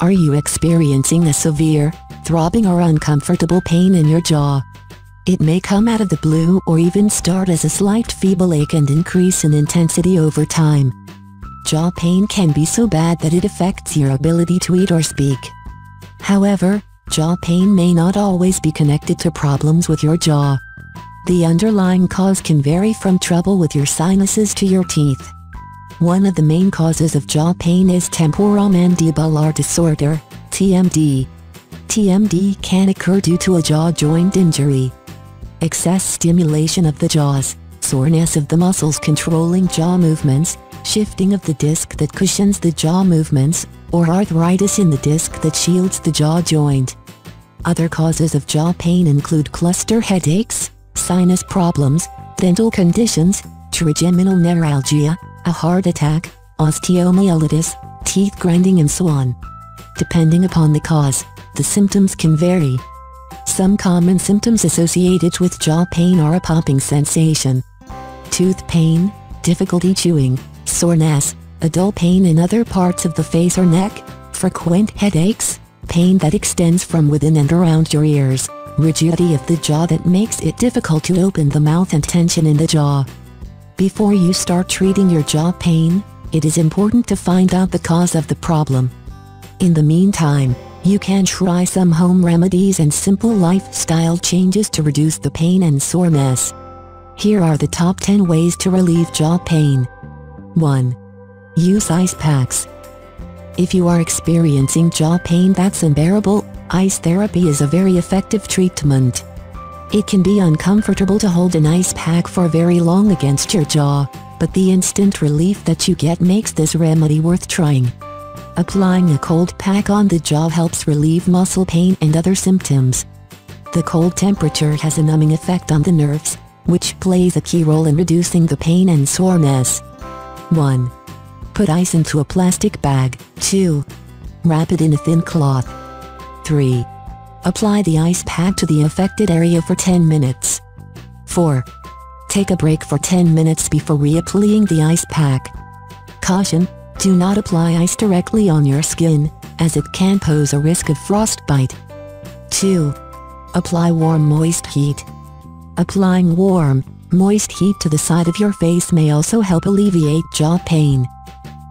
Are you experiencing a severe, throbbing or uncomfortable pain in your jaw? It may come out of the blue or even start as a slight feeble ache and increase in intensity over time. Jaw pain can be so bad that it affects your ability to eat or speak. However, jaw pain may not always be connected to problems with your jaw. The underlying cause can vary from trouble with your sinuses to your teeth. One of the main causes of jaw pain is temporomandibular disorder, TMD. TMD can occur due to a jaw joint injury. Excess stimulation of the jaws, soreness of the muscles controlling jaw movements, shifting of the disc that cushions the jaw movements, or arthritis in the disc that shields the jaw joint. Other causes of jaw pain include cluster headaches, sinus problems, dental conditions, trigeminal neuralgia, a heart attack, osteomyelitis, teeth grinding and so on. Depending upon the cause, the symptoms can vary. Some common symptoms associated with jaw pain are a popping sensation, tooth pain, difficulty chewing, soreness, a dull pain in other parts of the face or neck, frequent headaches, pain that extends from within and around your ears, rigidity of the jaw that makes it difficult to open the mouth and tension in the jaw. Before you start treating your jaw pain, it is important to find out the cause of the problem. In the meantime, you can try some home remedies and simple lifestyle changes to reduce the pain and soreness. Here are the top 10 ways to relieve jaw pain. 1. Use ice packs. If you are experiencing jaw pain that's unbearable, ice therapy is a very effective treatment. It can be uncomfortable to hold an ice pack for very long against your jaw, but the instant relief that you get makes this remedy worth trying. Applying a cold pack on the jaw helps relieve muscle pain and other symptoms. The cold temperature has a numbing effect on the nerves, which plays a key role in reducing the pain and soreness. 1. Put ice into a plastic bag. 2. Wrap it in a thin cloth. 3. Apply the ice pack to the affected area for 10 minutes. 4. Take a break for 10 minutes before reapplying the ice pack. Caution, do not apply ice directly on your skin, as it can pose a risk of frostbite. 2. Apply warm moist heat. Applying warm, moist heat to the side of your face may also help alleviate jaw pain.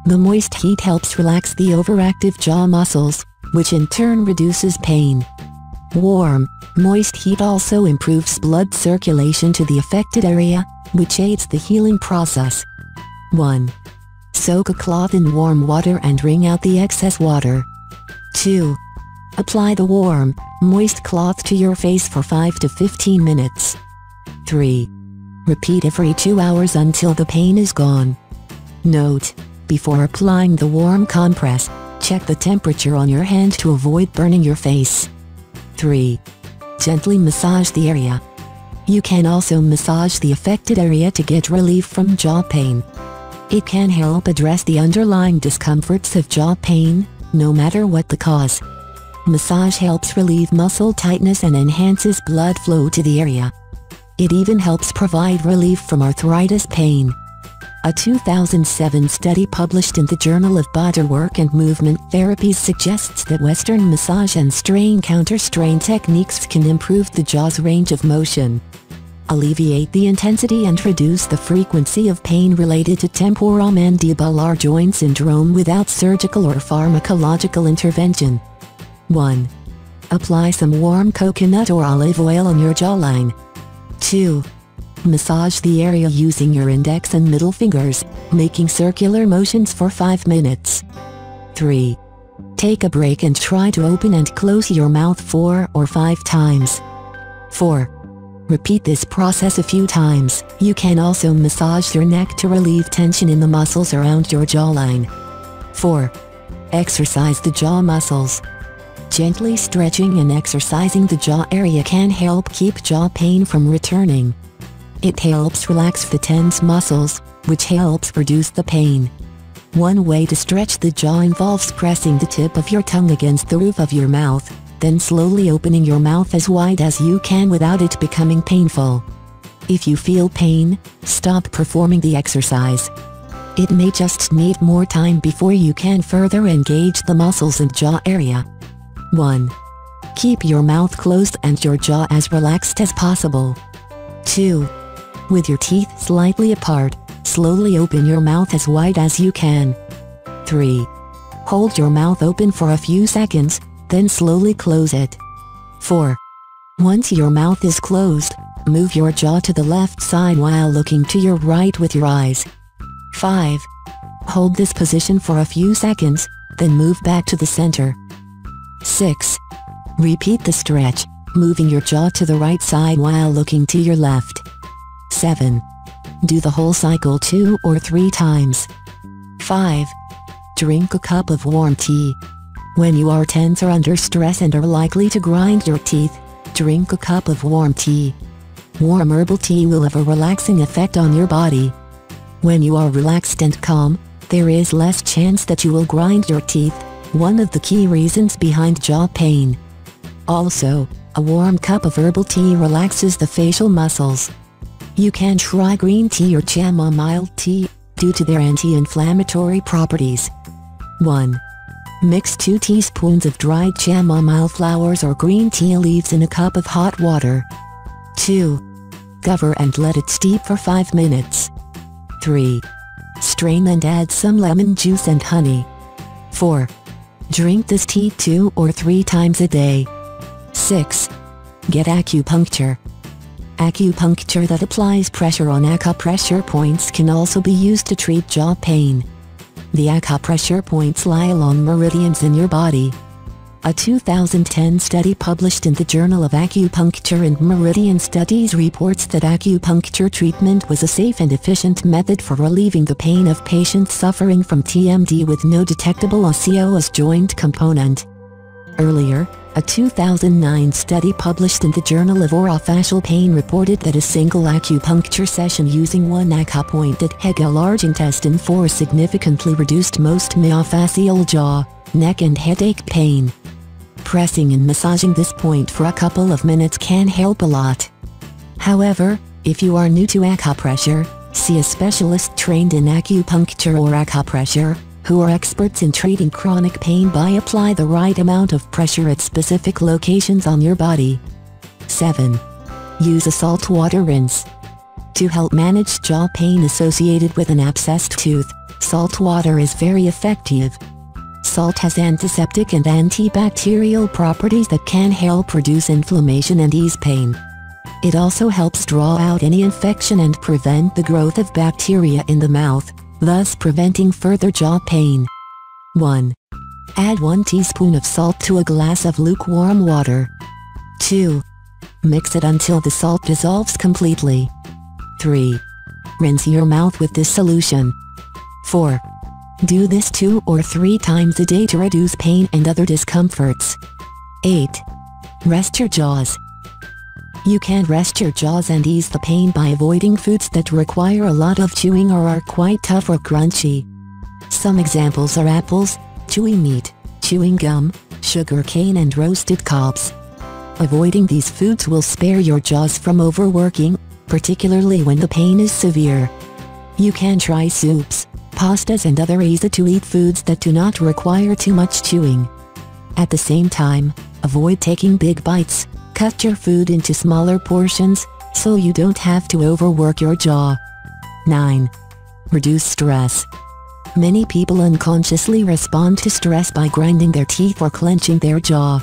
The moist heat helps relax the overactive jaw muscles, which in turn reduces pain. Warm, moist heat also improves blood circulation to the affected area, which aids the healing process. 1. Soak a cloth in warm water and wring out the excess water. 2. Apply the warm, moist cloth to your face for 5 to 15 minutes. 3. Repeat every 2 hours until the pain is gone. Note, before applying the warm compress, check the temperature on your hand to avoid burning your face. 3. Gently massage the area. You can also massage the affected area to get relief from jaw pain. It can help address the underlying discomforts of jaw pain, no matter what the cause. Massage helps relieve muscle tightness and enhances blood flow to the area. It even helps provide relief from arthritis pain. A 2007 study published in the Journal of Bodywork and Movement Therapies suggests that Western massage and strain counter-strain techniques can improve the jaw's range of motion, alleviate the intensity and reduce the frequency of pain related to temporomandibular joint syndrome without surgical or pharmacological intervention. 1. Apply some warm coconut or olive oil on your jawline. 2. Massage the area using your index and middle fingers, making circular motions for 5 minutes. 3. Take a break and try to open and close your mouth 4 or 5 times. 4. Repeat this process a few times. You can also massage your neck to relieve tension in the muscles around your jawline. 4. Exercise the jaw muscles. Gently stretching and exercising the jaw area can help keep jaw pain from returning. It helps relax the tense muscles, which helps reduce the pain. One way to stretch the jaw involves pressing the tip of your tongue against the roof of your mouth, then slowly opening your mouth as wide as you can without it becoming painful. If you feel pain, stop performing the exercise. It may just need more time before you can further engage the muscles and jaw area. 1. Keep your mouth closed and your jaw as relaxed as possible. 2. With your teeth slightly apart, slowly open your mouth as wide as you can. 3. Hold your mouth open for a few seconds, then slowly close it. 4. Once your mouth is closed, move your jaw to the left side while looking to your right with your eyes. 5. Hold this position for a few seconds, then move back to the center. 6. Repeat the stretch, moving your jaw to the right side while looking to your left. 7. Do the whole cycle two or three times. 5. Drink a cup of warm tea. When you are tense or under stress and are likely to grind your teeth, drink a cup of warm tea. Warm herbal tea will have a relaxing effect on your body. When you are relaxed and calm, there is less chance that you will grind your teeth, one of the key reasons behind jaw pain. Also, a warm cup of herbal tea relaxes the facial muscles. You can try green tea or chamomile tea, due to their anti-inflammatory properties. 1. Mix 2 teaspoons of dried chamomile flowers or green tea leaves in a cup of hot water. 2. Cover and let it steep for 5 minutes. 3. Strain and add some lemon juice and honey. 4. Drink this tea 2 or 3 times a day. 6. Get acupuncture. Acupuncture that applies pressure on acupressure points can also be used to treat jaw pain. The acupressure points lie along meridians in your body. A 2010 study published in the Journal of Acupuncture and Meridian Studies reports that acupuncture treatment was a safe and efficient method for relieving the pain of patients suffering from TMD with no detectable osseous joint component. Earlier, a 2009 study published in the Journal of Orofacial Pain reported that a single acupuncture session using one acupoint at Hegu large intestine 4 significantly reduced most myofascial jaw, neck and headache pain. Pressing and massaging this point for a couple of minutes can help a lot. However, if you are new to acupressure, see a specialist trained in acupuncture or acupressure, who are experts in treating chronic pain by apply the right amount of pressure at specific locations on your body. 7. Use a salt water rinse. To help manage jaw pain associated with an abscessed tooth, salt water is very effective. Salt has antiseptic and antibacterial properties that can help reduce inflammation and ease pain. It also helps draw out any infection and prevent the growth of bacteria in the mouth, thus preventing further jaw pain. 1. Add 1 teaspoon of salt to a glass of lukewarm water. 2. Mix it until the salt dissolves completely. 3. Rinse your mouth with this solution. 4. Do this 2 or 3 times a day to reduce pain and other discomforts. 8. Rest your jaws. You can rest your jaws and ease the pain by avoiding foods that require a lot of chewing or are quite tough or crunchy. Some examples are apples, chewy meat, chewing gum, sugar cane and roasted cobs. Avoiding these foods will spare your jaws from overworking, particularly when the pain is severe. You can try soups, pastas and other easy-to-eat foods that do not require too much chewing. At the same time, avoid taking big bites, Cut your food into smaller portions, so you don't have to overwork your jaw. 9. Reduce stress. Many people unconsciously respond to stress by grinding their teeth or clenching their jaw.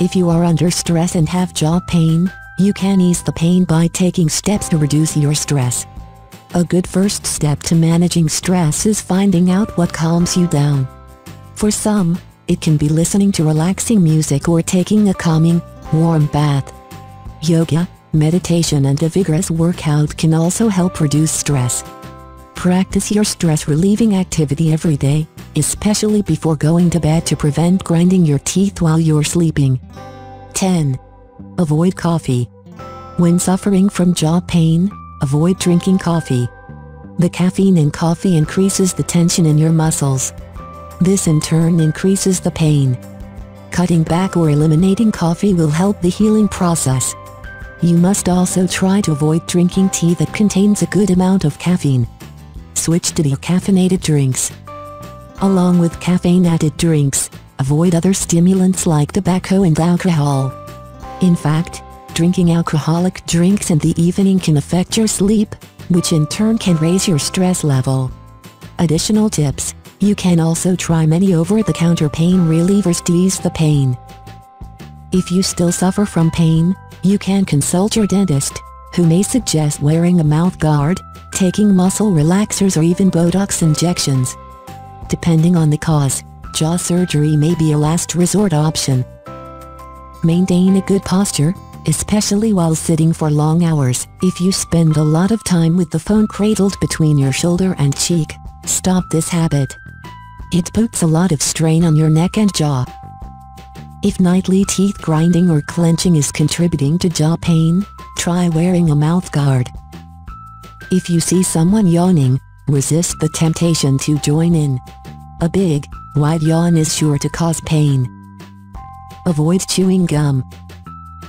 If you are under stress and have jaw pain, you can ease the pain by taking steps to reduce your stress. A good first step to managing stress is finding out what calms you down. For some, it can be listening to relaxing music or taking a calming, warm bath. Yoga, meditation and a vigorous workout can also help reduce stress. Practice your stress-relieving activity every day, especially before going to bed to prevent grinding your teeth while you're sleeping. 10. Avoid coffee. When suffering from jaw pain, avoid drinking coffee. The caffeine in coffee increases the tension in your muscles. This in turn increases the pain. Cutting back or eliminating coffee will help the healing process. You must also try to avoid drinking tea that contains a good amount of caffeine. switch to decaffeinated drinks. Along with caffeine-added drinks, avoid other stimulants like tobacco and alcohol. In fact, drinking alcoholic drinks in the evening can affect your sleep, which in turn can raise your stress level. Additional tips, you can also try many over-the-counter pain relievers to ease the pain. If you still suffer from pain, you can consult your dentist, who may suggest wearing a mouth guard, taking muscle relaxers or even Botox injections. Depending on the cause, jaw surgery may be a last resort option. Maintain a good posture, especially while sitting for long hours. If you spend a lot of time with the phone cradled between your shoulder and cheek, stop this habit. It puts a lot of strain on your neck and jaw. If nightly teeth grinding or clenching is contributing to jaw pain, try wearing a mouth guard. If you see someone yawning, resist the temptation to join in. A big, wide yawn is sure to cause pain. Avoid chewing gum.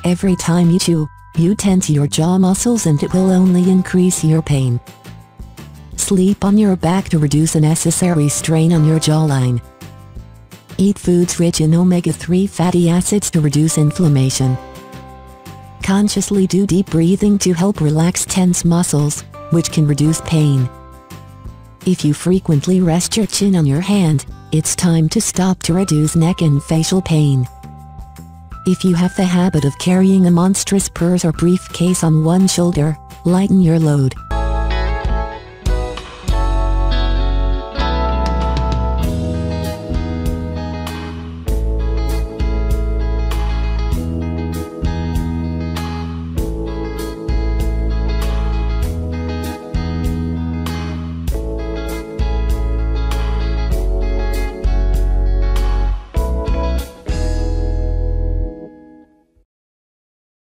Every time you chew, you tense your jaw muscles and it will only increase your pain. Sleep on your back to reduce unnecessary strain on your jawline. Eat foods rich in omega-3 fatty acids to reduce inflammation. Consciously do deep breathing to help relax tense muscles, which can reduce pain. If you frequently rest your chin on your hand, it's time to stop to reduce neck and facial pain. If you have the habit of carrying a monstrous purse or briefcase on one shoulder, lighten your load.